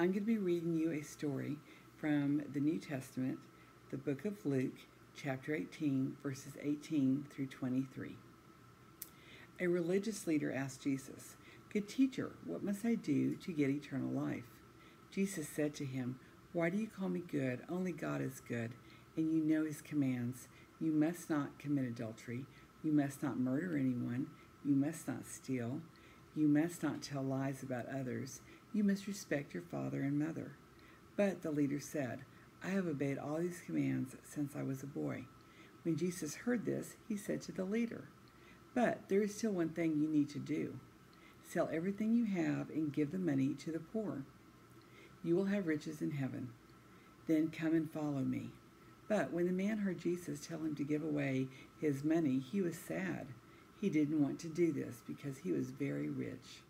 I'm going to be reading you a story from the New Testament, the book of Luke, chapter 18, verses 18 through 23. A religious leader asked Jesus, Good teacher, what must I do to get eternal life? Jesus said to him, Why do you call me good? Only God is good, and you know his commands. You must not commit adultery. You must not murder anyone. You must not steal. You must not tell lies about others. You must respect your father and mother. But the leader said, I have obeyed all these commands since I was a boy. When Jesus heard this, he said to the leader, But there is still one thing you need to do. Sell everything you have and give the money to the poor. You will have riches in heaven. Then come and follow me. But when the man heard Jesus tell him to give away his money, he was sad. He didn't want to do this because he was very rich.